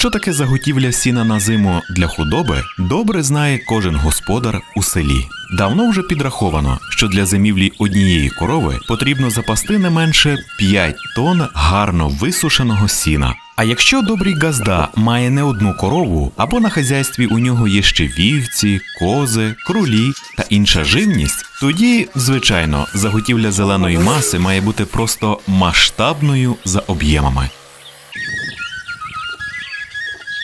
Що таке заготівля сіна на зиму для худоби, добре знає кожен господар у селі. Давно вже підраховано, що для зимівлі однієї корови потрібно запасти не менше 5 тонн гарно висушеного сіна. А якщо добрий газда має не одну корову, або на хазяйстві у нього є ще вівці, кози, крулі та інша живність, тоді, звичайно, заготівля зеленої маси має бути просто масштабною за об'ємами.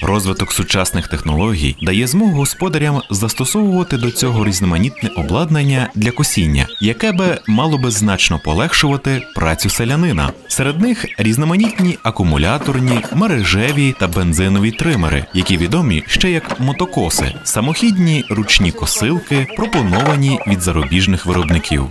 Розвиток сучасних технологій дає змогу господарям застосовувати до цього різноманітне обладнання для косіння, яке би мало би значно полегшувати працю селянина. Серед них різноманітні акумуляторні, мережеві та бензинові тримери, які відомі ще як мотокоси, самохідні ручні косилки, пропоновані від зарубіжних виробників.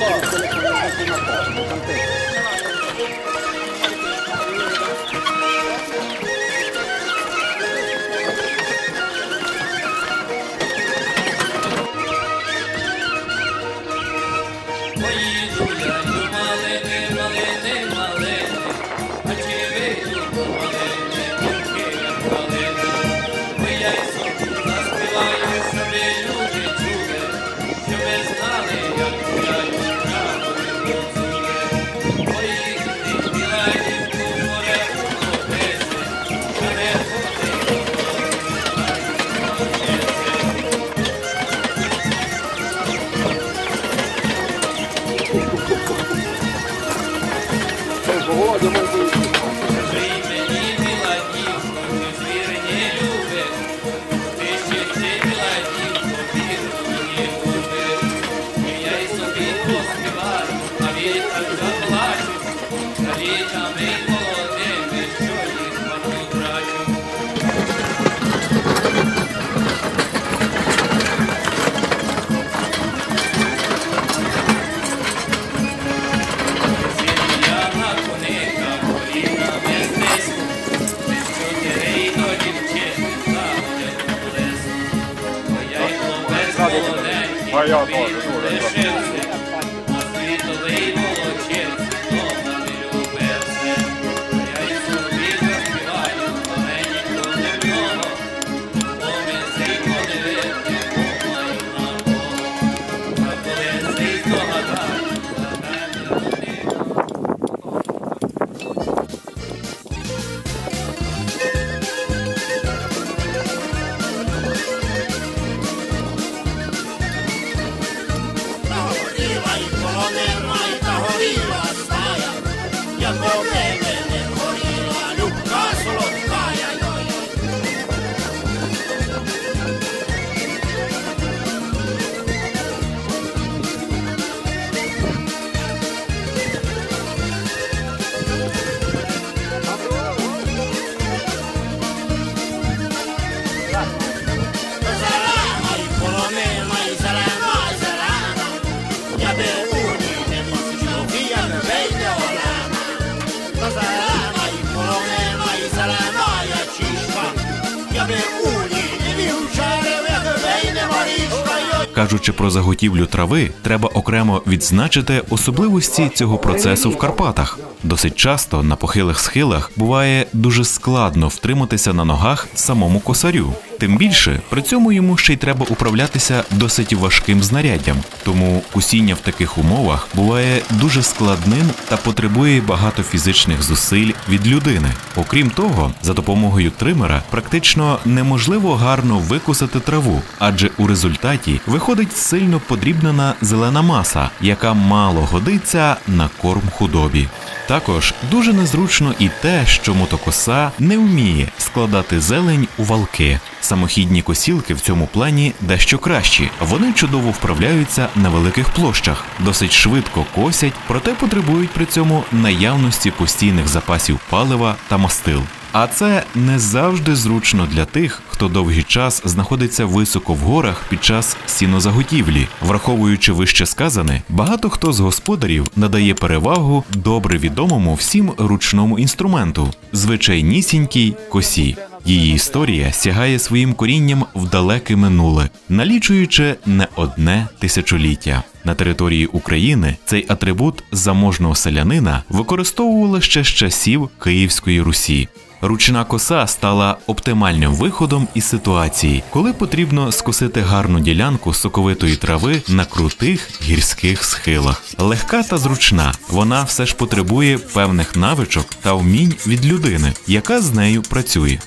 Oi, Julia. 要多少？这是的，是吧？Кажучи про заготівлю трави, треба окремо відзначити особливості цього процесу в Карпатах. Досить часто на похилих схилах буває дуже складно втриматися на ногах самому косарю. Тим більше при цьому йому ще й треба управлятися досить важким знаряддям. Тому кусіння в таких умовах буває дуже складним та потребує багато фізичних зусиль від людини. Окрім того, за допомогою тримера практично неможливо гарно викусати траву, адже у результаті виходить сильно подрібнена зелена маса, яка мало годиться на корм худобі. Також дуже незручно і те, що мотокоса не вміє складати зелень у валки. Самохідні косілки в цьому плані дещо кращі. Вони чудово вправляються на великих площах, досить швидко косять, проте потребують при цьому наявності постійних запасів палива та мастил. А це не завжди зручно для тих, хто довгий час знаходиться високо в горах під час сінозаготівлі. Враховуючи вище сказане, багато хто з господарів надає перевагу добре відомому всім ручному інструменту звичайнісінькій косі. Її історія сягає своїм корінням в далеке минуле, налічуючи не одне тисячоліття. На території України цей атрибут заможного селянина використовували ще з часів Київської Русі. Ручна коса стала оптимальним виходом із ситуації, коли потрібно скосити гарну ділянку соковитої трави на крутих гірських схилах. Легка та зручна, вона все ж потребує певних навичок та вмінь від людини, яка з нею працює.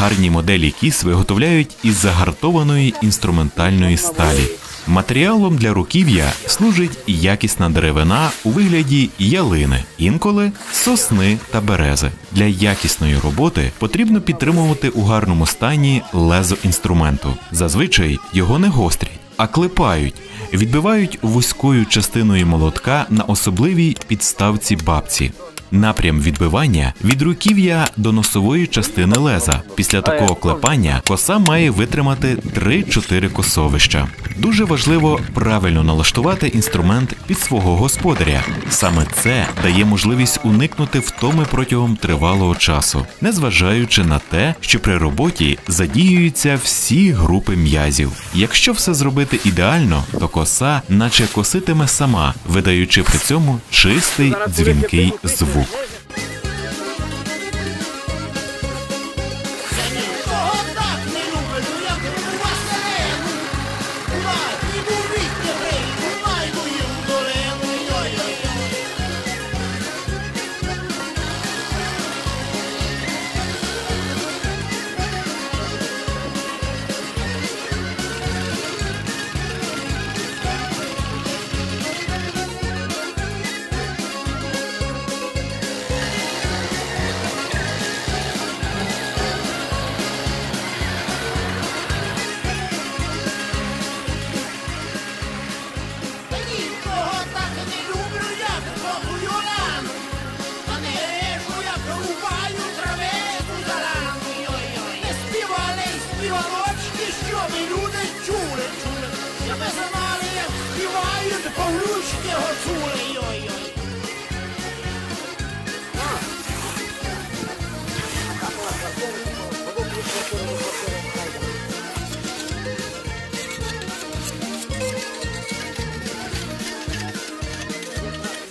Гарні моделі кіс виготовляють із загартованої інструментальної сталі. Матеріалом для руків'я служить якісна деревина у вигляді ялини, інколи сосни та берези. Для якісної роботи потрібно підтримувати у гарному стані лезо інструменту. Зазвичай його не гострять, а клепають, відбивають вузькою частиною молотка на особливій підставці бабці. Напрям відбивання від руків'я до носової частини леза. Після такого клепання коса має витримати 3-4 косовища. Дуже важливо правильно налаштувати інструмент під свого господаря. Саме це дає можливість уникнути втоми протягом тривалого часу, незважаючи на те, що при роботі задіюються всі групи м'язів. Якщо все зробити ідеально, то коса, наче коситиме сама, видаючи при цьому чистий дзвінкий звук. vous.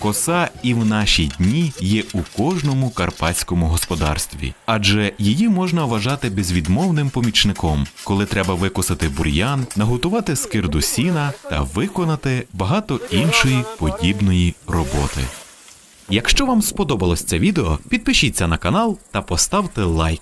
Коса і в наші дні є у кожному карпатському господарстві, адже її можна вважати безвідмовним помічником, коли треба викосити бур'ян, наготувати скирду сіна та виконати багато іншої подібної роботи. Якщо вам сподобалось це відео, підпишіться на канал та поставте лайк.